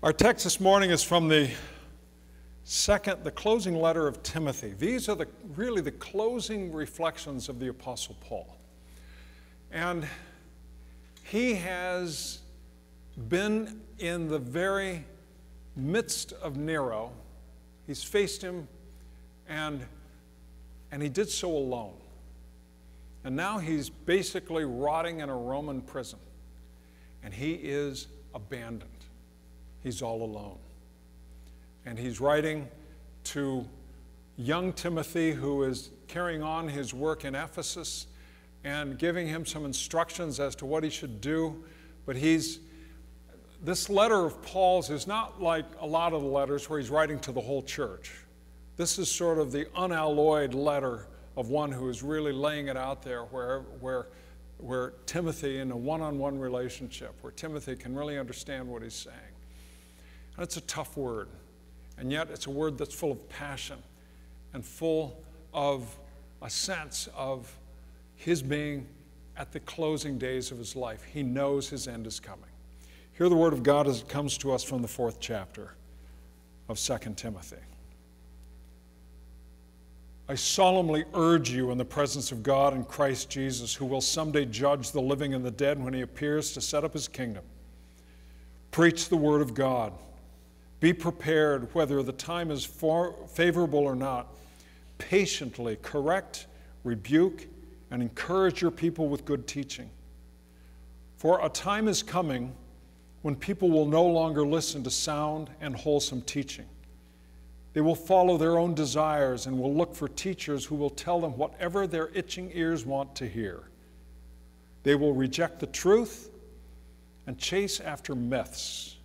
Our text this morning is from the second, the closing letter of Timothy. These are the, really the closing reflections of the Apostle Paul. And he has been in the very midst of Nero. He's faced him, and, and he did so alone. And now he's basically rotting in a Roman prison, and he is abandoned he's all alone. And he's writing to young Timothy, who is carrying on his work in Ephesus and giving him some instructions as to what he should do. But he's, this letter of Paul's is not like a lot of the letters where he's writing to the whole church. This is sort of the unalloyed letter of one who is really laying it out there where, where, where Timothy, in a one on one relationship, where Timothy can really understand what he's saying. It's a tough word. And yet it's a word that's full of passion and full of a sense of his being at the closing days of his life. He knows his end is coming. Hear the word of God as it comes to us from the fourth chapter of 2 Timothy. I solemnly urge you in the presence of God and Christ Jesus, who will someday judge the living and the dead when he appears to set up his kingdom. Preach the word of God. Be prepared, whether the time is favorable or not. Patiently correct, rebuke, and encourage your people with good teaching. For a time is coming when people will no longer listen to sound and wholesome teaching. They will follow their own desires and will look for teachers who will tell them whatever their itching ears want to hear. They will reject the truth and chase after myths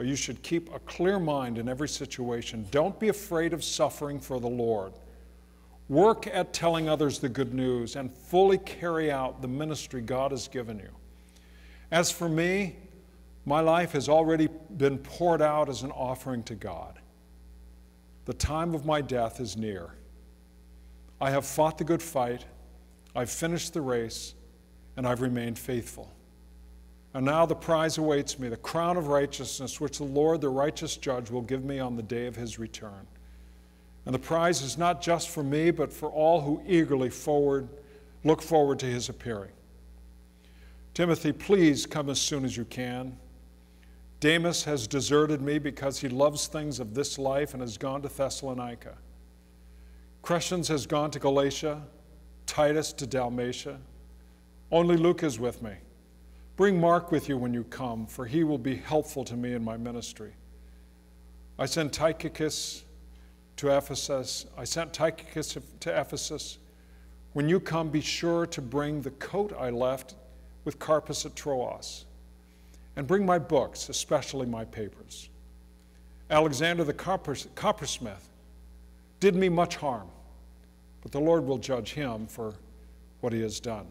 but you should keep a clear mind in every situation. Don't be afraid of suffering for the Lord. Work at telling others the good news and fully carry out the ministry God has given you. As for me, my life has already been poured out as an offering to God. The time of my death is near. I have fought the good fight, I've finished the race, and I've remained faithful. And now the prize awaits me, the crown of righteousness, which the Lord, the righteous judge, will give me on the day of his return. And the prize is not just for me, but for all who eagerly forward, look forward to his appearing. Timothy, please come as soon as you can. Demas has deserted me because he loves things of this life and has gone to Thessalonica. Crescens has gone to Galatia, Titus to Dalmatia. Only Luke is with me. Bring Mark with you when you come, for he will be helpful to me in my ministry. I sent Tychicus to Ephesus. I sent Tychicus to Ephesus. When you come, be sure to bring the coat I left with Carpus at Troas. And bring my books, especially my papers. Alexander the coppersmith did me much harm, but the Lord will judge him for what he has done.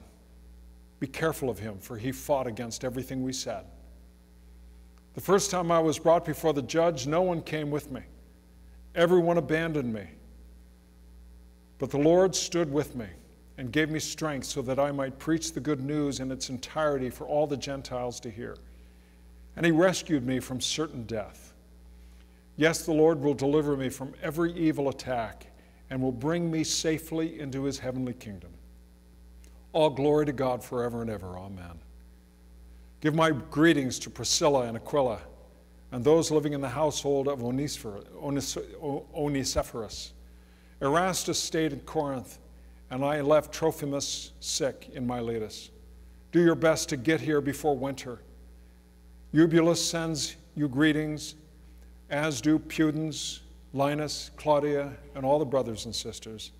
Be careful of him, for he fought against everything we said. The first time I was brought before the judge, no one came with me. Everyone abandoned me. But the Lord stood with me and gave me strength so that I might preach the good news in its entirety for all the Gentiles to hear. And he rescued me from certain death. Yes, the Lord will deliver me from every evil attack and will bring me safely into his heavenly kingdom. All glory to God forever and ever. Amen. Give my greetings to Priscilla and Aquila and those living in the household of Onesiphorus. Erastus stayed in Corinth, and I left Trophimus sick in Miletus. Do your best to get here before winter. Eubulus sends you greetings, as do Pudens, Linus, Claudia, and all the brothers and sisters.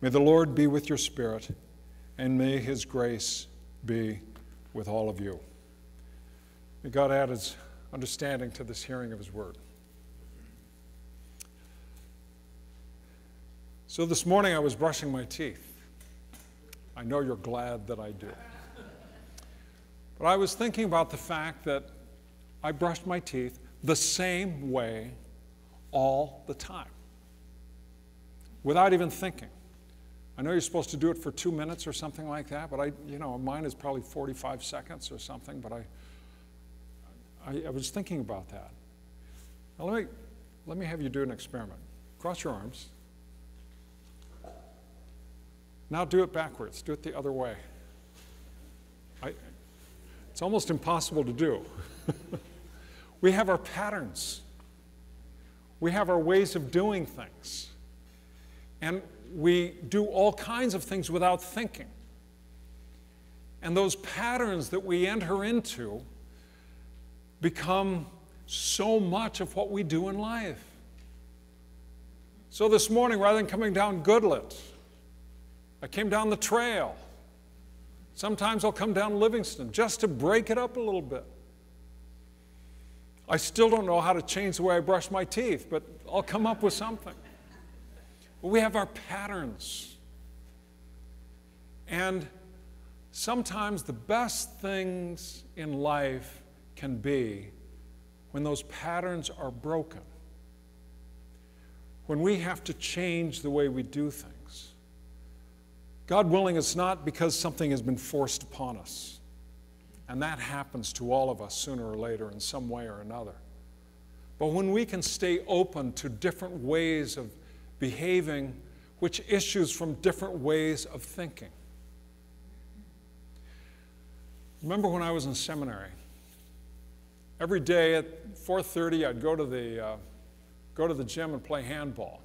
May the Lord be with your spirit and may his grace be with all of you. May God add his understanding to this hearing of his word. So this morning I was brushing my teeth. I know you're glad that I do. But I was thinking about the fact that I brushed my teeth the same way all the time without even thinking. I know you're supposed to do it for two minutes or something like that, but I, you know, mine is probably 45 seconds or something, but I, I, I was thinking about that. Now, let me, let me have you do an experiment. Cross your arms. Now do it backwards, do it the other way. I, it's almost impossible to do. we have our patterns, we have our ways of doing things, and we do all kinds of things without thinking. And those patterns that we enter into become so much of what we do in life. So this morning, rather than coming down Goodlette, I came down the trail. Sometimes I'll come down Livingston just to break it up a little bit. I still don't know how to change the way I brush my teeth, but I'll come up with something. We have our patterns. And sometimes the best things in life can be when those patterns are broken, when we have to change the way we do things. God willing, it's not because something has been forced upon us. And that happens to all of us sooner or later in some way or another. But when we can stay open to different ways of behaving, which issues from different ways of thinking. Remember when I was in seminary? Every day at 4:30, I'd go to the uh, go to the gym and play handball.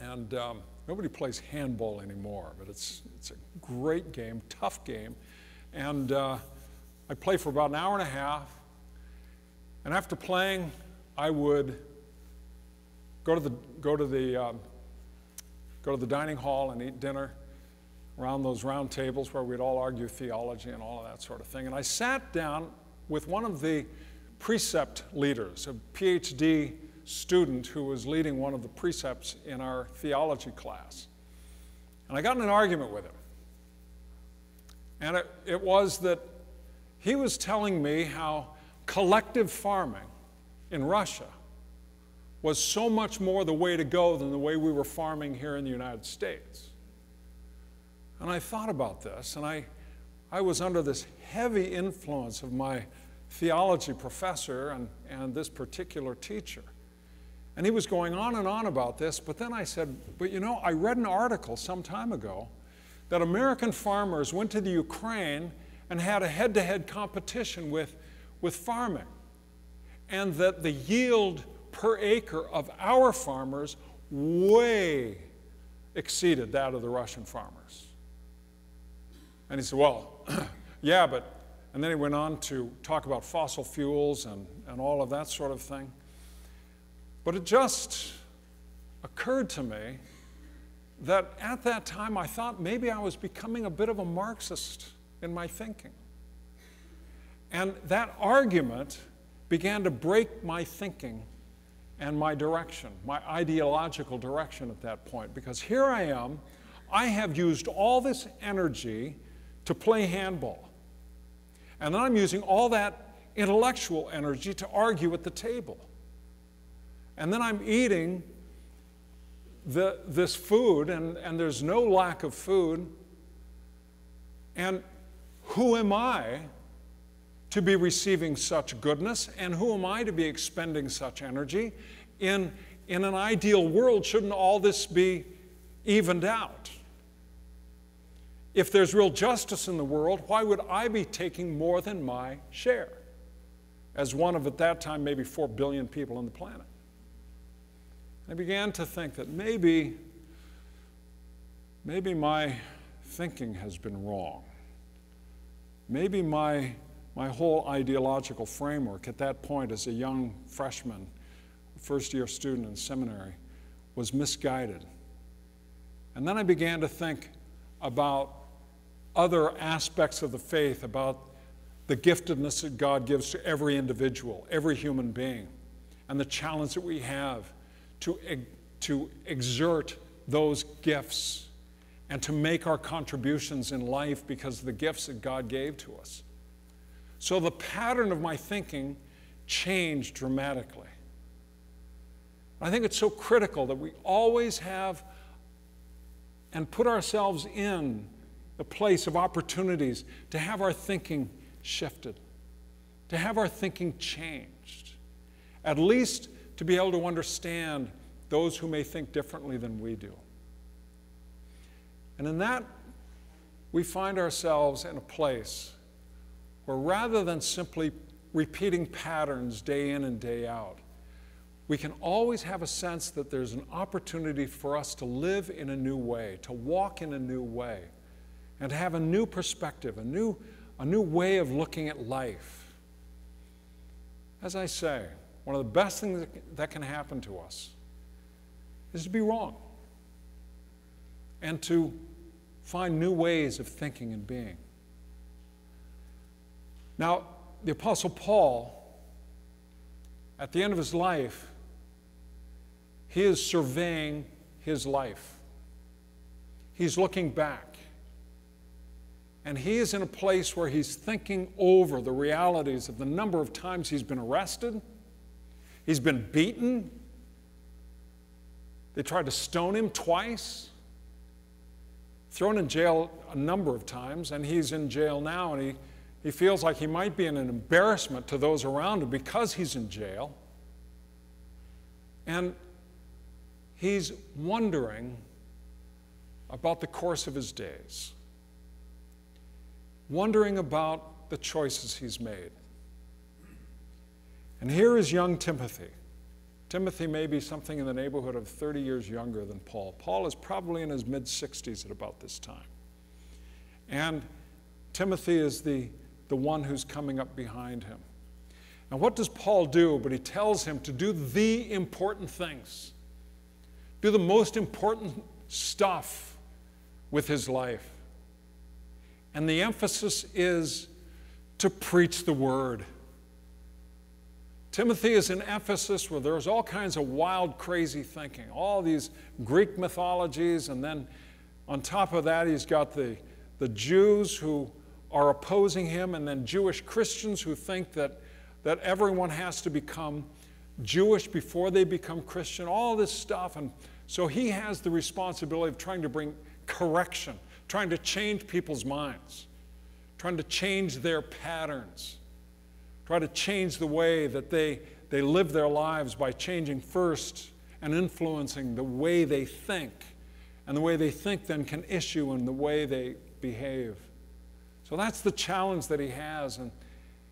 And um, Nobody plays handball anymore, but it's, it's a great game, tough game. And uh, I play for about an hour and a half. And after playing, I would go to the, go to the, um, go to the dining hall and eat dinner around those round tables where we'd all argue theology and all of that sort of thing. And I sat down with one of the precept leaders, a PhD student who was leading one of the precepts in our theology class. And I got in an argument with him. And it, it was that he was telling me how collective farming in Russia was so much more the way to go than the way we were farming here in the United States. And I thought about this, and I, I was under this heavy influence of my theology professor and, and this particular teacher. And he was going on and on about this, but then I said, But you know, I read an article some time ago that American farmers went to the Ukraine and had a head to head competition with, with farming, and that the yield per acre of our farmers way exceeded that of the Russian farmers. And he said, Well, yeah, but, and then he went on to talk about fossil fuels and, and all of that sort of thing. But it just occurred to me that at that time I thought maybe I was becoming a bit of a Marxist in my thinking. And that argument began to break my thinking and my direction, my ideological direction at that point. Because here I am, I have used all this energy to play handball. And then I'm using all that intellectual energy to argue at the table. And then I'm eating the, this food, and, and there's no lack of food. And who am I to be receiving such goodness? And who am I to be expending such energy? In, in an ideal world, shouldn't all this be evened out? If there's real justice in the world, why would I be taking more than my share? As one of, at that time, maybe 4 billion people on the planet. I began to think that maybe, maybe my thinking has been wrong. Maybe my, my whole ideological framework at that point as a young freshman, first year student in seminary, was misguided. And then I began to think about other aspects of the faith, about the giftedness that God gives to every individual, every human being, and the challenge that we have to, to exert those gifts and to make our contributions in life because of the gifts that God gave to us. So the pattern of my thinking changed dramatically. I think it's so critical that we always have and put ourselves in the place of opportunities to have our thinking shifted, to have our thinking changed. At least to be able to understand those who may think differently than we do. And in that, we find ourselves in a place where rather than simply repeating patterns day in and day out, we can always have a sense that there's an opportunity for us to live in a new way, to walk in a new way, and to have a new perspective, a new, a new way of looking at life. As I say, one of the best things that can happen to us is to be wrong and to find new ways of thinking and being. Now, the Apostle Paul, at the end of his life, he is surveying his life. He's looking back. And he is in a place where he's thinking over the realities of the number of times he's been arrested, he's been beaten, they tried to stone him twice, thrown in jail a number of times, and he's in jail now, and he, he feels like he might be an embarrassment to those around him because he's in jail. And he's wondering about the course of his days, wondering about the choices he's made. And here is young Timothy. Timothy may be something in the neighborhood of 30 years younger than Paul. Paul is probably in his mid 60s at about this time. And Timothy is the, the one who's coming up behind him. Now, what does Paul do? But he tells him to do the important things do the most important stuff with his life. And the emphasis is to preach the word. Timothy is in Ephesus where there's all kinds of wild, crazy thinking, all these Greek mythologies, and then on top of that, he's got the, the Jews who are opposing him, and then Jewish Christians who think that, that everyone has to become Jewish before they become Christian, all this stuff. And so he has the responsibility of trying to bring correction, trying to change people's minds, trying to change their patterns, try to change the way that they, they live their lives by changing first and influencing the way they think. And the way they think then can issue in the way they behave. So that's the challenge that he has. And,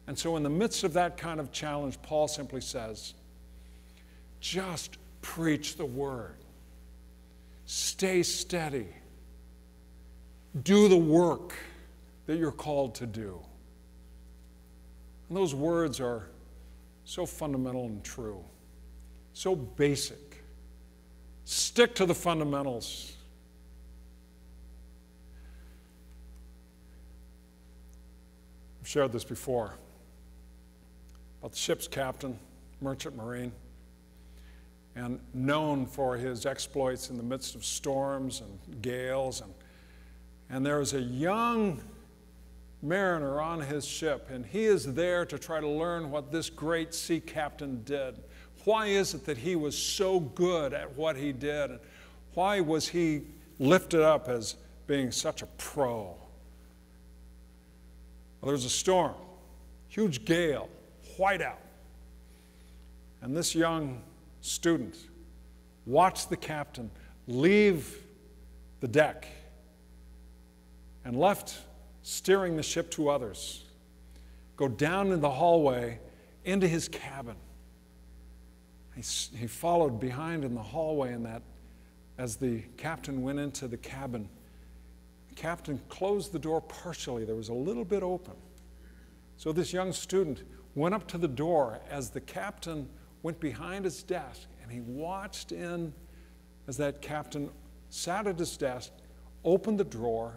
and so, in the midst of that kind of challenge, Paul simply says, just preach the word. Stay steady. Do the work that you're called to do. And those words are so fundamental and true, so basic. Stick to the fundamentals. Shared this before about the ship's captain, merchant marine and known for his exploits in the midst of storms and gales. And, and there was a young mariner on his ship, and he is there to try to learn what this great sea captain did. Why is it that he was so good at what he did? And why was he lifted up as being such a pro? Well, there's a storm, huge gale, whiteout. And this young student watched the captain leave the deck and left steering the ship to others, go down in the hallway into his cabin. He, he followed behind in the hallway and that as the captain went into the cabin. Captain closed the door partially. There was a little bit open. So this young student went up to the door as the captain went behind his desk and he watched in as that captain sat at his desk, opened the drawer,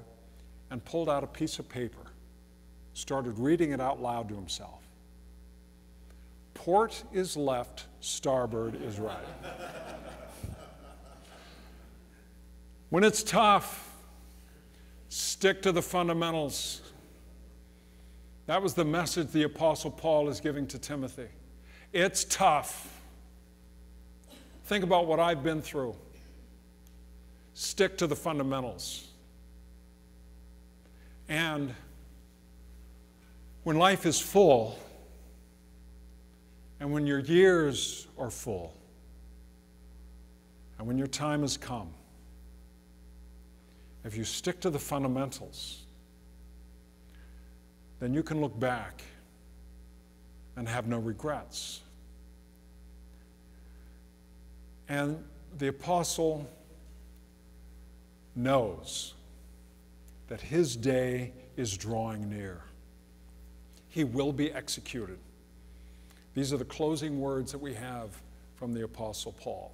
and pulled out a piece of paper, started reading it out loud to himself. Port is left, starboard is right. when it's tough, stick to the fundamentals. That was the message the Apostle Paul is giving to Timothy. It's tough. Think about what I've been through. Stick to the fundamentals. And when life is full, and when your years are full, And when your time has come, if you stick to the fundamentals, then you can look back and have no regrets. And the apostle knows that his day is drawing near. He will be executed. These are the closing words that we have from the apostle Paul.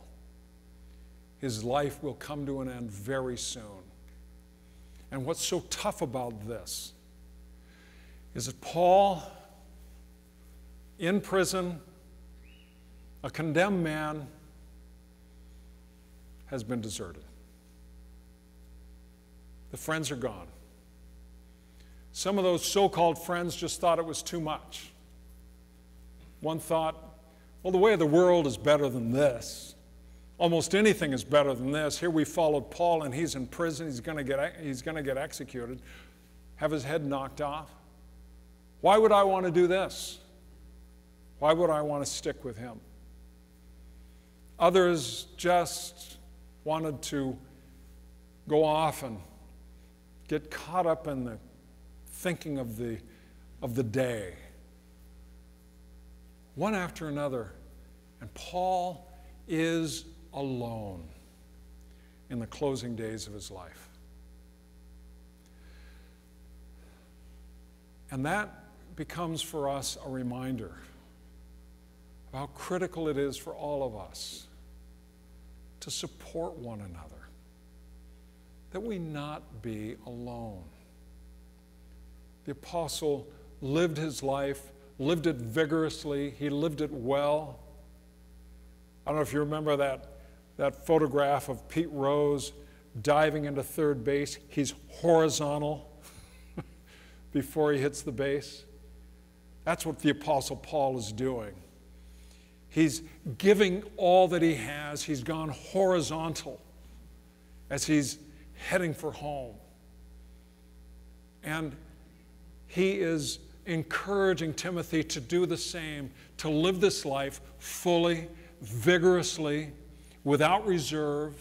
His life will come to an end very soon. And what's so tough about this is that Paul, in prison, a condemned man, has been deserted. The friends are gone. Some of those so called friends just thought it was too much. One thought, well, the way of the world is better than this. Almost anything is better than this. Here we followed Paul, and he's in prison. He's going to get, he's going to get executed, have his head knocked off. Why would I want to do this? Why would I want to stick with him? Others just wanted to go off and get caught up in the thinking of the, of the day. One after another. And Paul is alone in the closing days of his life. And that becomes for us a reminder of how critical it is for all of us to support one another, that we not be alone. The apostle lived his life, lived it vigorously, he lived it well. I don't know if you remember that that photograph of Pete Rose diving into third base. He's horizontal before he hits the base. That's what the Apostle Paul is doing. He's giving all that he has, he's gone horizontal as he's heading for home. And he is encouraging Timothy to do the same, to live this life fully, vigorously, without reserve.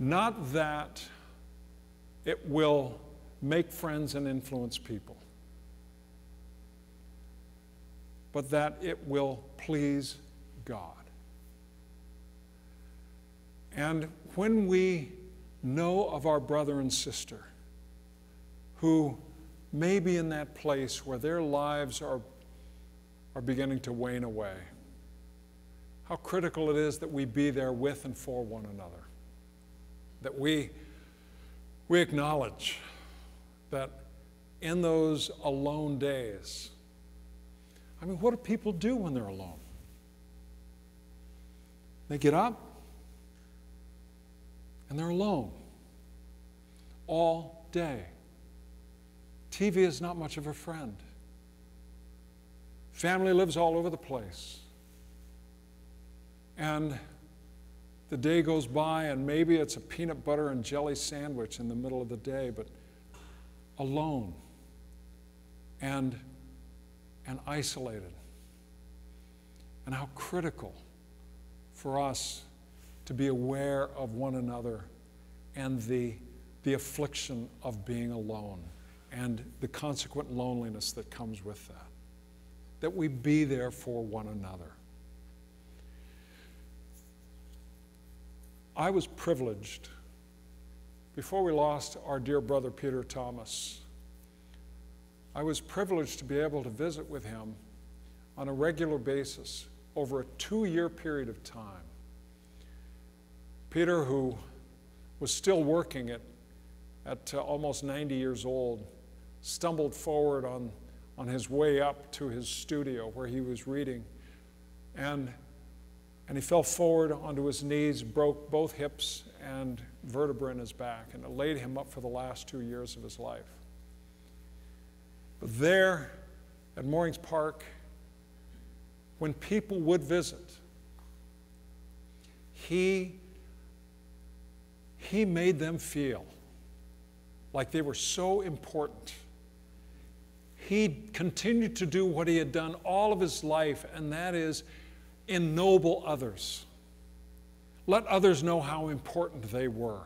Not that it will make friends and influence people, but that it will please God. And when we know of our brother and sister who may be in that place where their lives are are beginning to wane away. How critical it is that we be there with and for one another. That we, we acknowledge that in those alone days, I mean, what do people do when they're alone? They get up and they're alone all day. TV is not much of a friend. Family lives all over the place. And the day goes by, and maybe it's a peanut butter and jelly sandwich in the middle of the day, but alone and, and isolated. And how critical for us to be aware of one another and the, the affliction of being alone and the consequent loneliness that comes with that that we be there for one another. I was privileged before we lost our dear brother Peter Thomas. I was privileged to be able to visit with him on a regular basis over a two year period of time. Peter, who was still working at, at uh, almost 90 years old, stumbled forward on on his way up to his studio where he was reading. And, and he fell forward onto his knees, broke both hips and vertebra in his back, and it laid him up for the last two years of his life. But there at Moorings Park, when people would visit, he, he made them feel like they were so important he continued to do what he had done all of his life, and that is ennoble others. Let others know how important they were.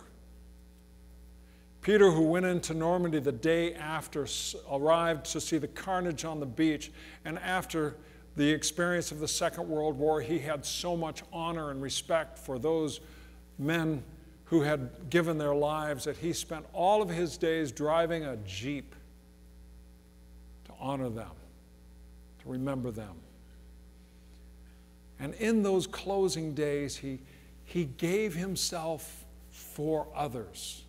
Peter, who went into Normandy the day after, arrived to see the carnage on the beach, and after the experience of the Second World War, he had so much honor and respect for those men who had given their lives that he spent all of his days driving a Jeep honor them, to remember them. And in those closing days, he, he gave himself for others.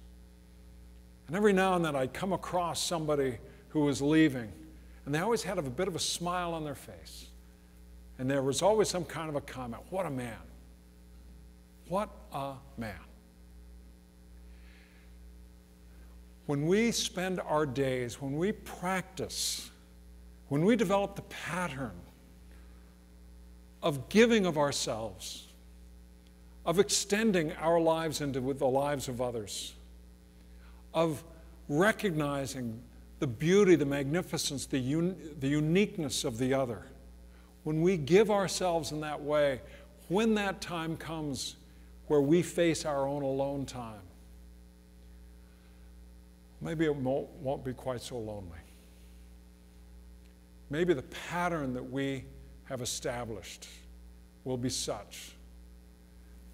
And every now and then I'd come across somebody who was leaving, and they always had a bit of a smile on their face. And there was always some kind of a comment What a man! What a man. When we spend our days, when we practice, when we develop the pattern of giving of ourselves, of extending our lives into the lives of others, of recognizing the beauty, the magnificence, the, un- the uniqueness of the other. When we give ourselves in that way, when that time comes where we face our own alone time, maybe it won't, won't be quite so lonely. Maybe the pattern that we have established will be such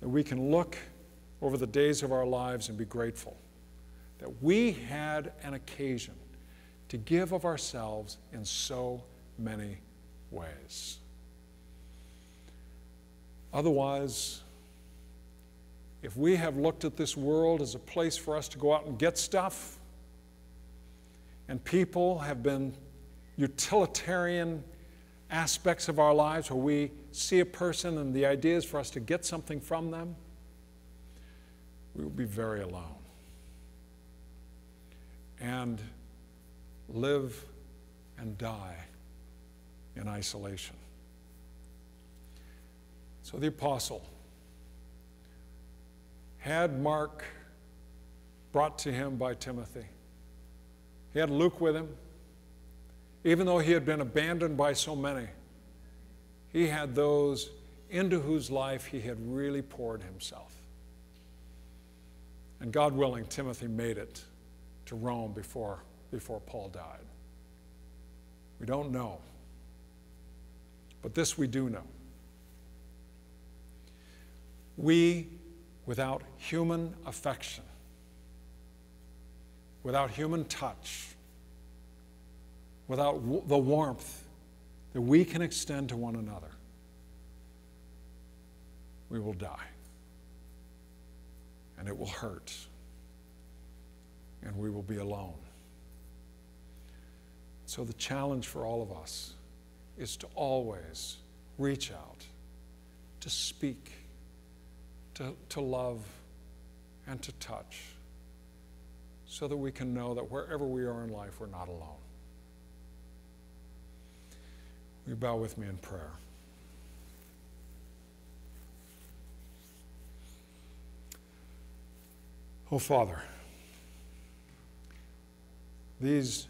that we can look over the days of our lives and be grateful that we had an occasion to give of ourselves in so many ways. Otherwise, if we have looked at this world as a place for us to go out and get stuff, and people have been utilitarian aspects of our lives where we see a person and the idea is for us to get something from them, we will be very alone. And live and die in isolation. So the apostle had Mark brought to him by Timothy. He had Luke with him. Even though he had been abandoned by so many, he had those into whose life he had really poured himself. And God willing, Timothy made it to Rome before, before Paul died. We don't know. But this we do know. We, without human affection, without human touch, without w- the warmth that we can extend to one another, we will die. And it will hurt. And we will be alone. So, the challenge for all of us is to always reach out, to speak, to, to love, and to touch, so that we can know that wherever we are in life, we're not alone. Will you bow with me in prayer? Oh, Father, these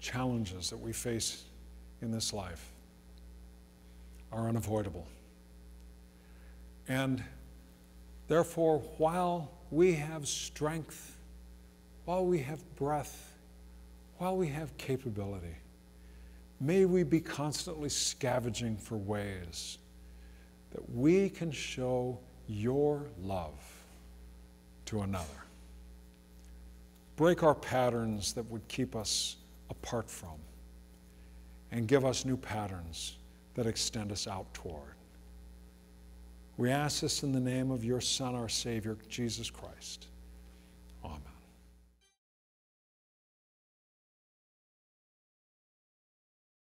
challenges that we face in this life are unavoidable. And therefore, while we have strength, while we have breath, while we have capability, May we be constantly scavenging for ways that we can show your love to another. Break our patterns that would keep us apart from, and give us new patterns that extend us out toward. We ask this in the name of your Son, our Savior, Jesus Christ.